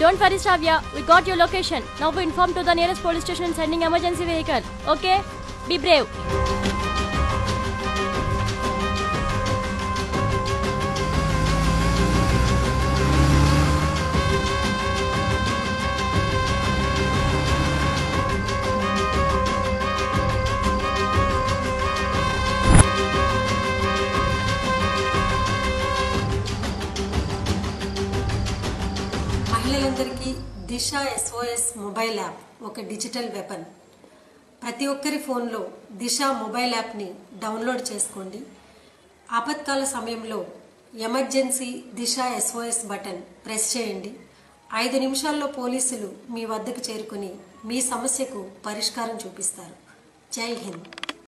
Don't worry, Shravya. We got your location. Now we inform to the nearest police station and sending emergency vehicle. Okay? Be brave. మహిళలందరికీ Disha SOS mobile app ఒక digital weapon ప్రతి ఒక్కరి ఫోన్లో దిశ mobile యాప్ని download చేసుకోండి. ఆపత్కాల సమయంలో emergency Disha SOS button press చేయండి. ఐదు నిమిషాల్లో పోలీసులు మీ వద్దకు చేరుకుని మీ సమస్యకు పరిష్కారం చూపిస్తారు. జై హింద్.